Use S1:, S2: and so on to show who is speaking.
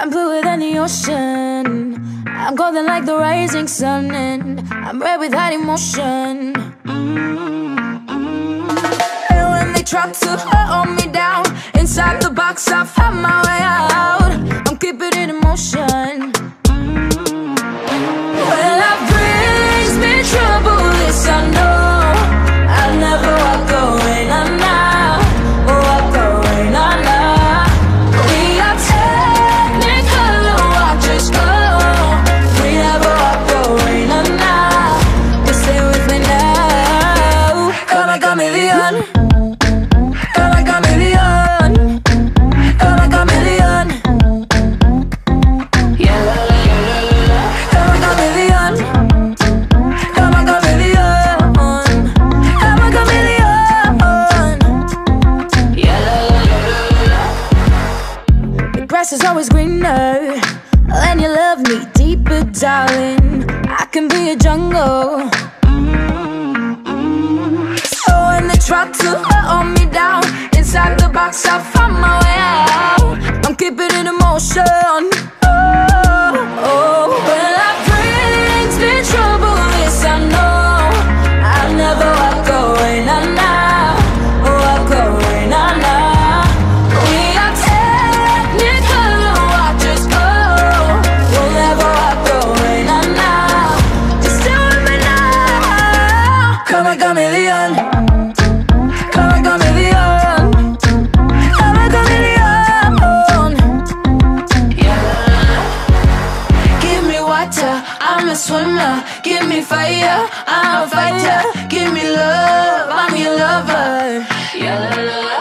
S1: I'm bluer than the ocean. I'm golden like the rising sun, and I'm red with hot emotion. Mm-hmm. And when they try to hold me down inside the box, I found my way out. I'm keeping it in motion. Is always greener when you love me deeper, darling. I can be a jungle. Mm-hmm. So when they try to hold me down inside the box, I Chameleon Give me water, I'm a swimmer. Give me fire, I'm a fighter. Give me love, I'm your lover. Yeah.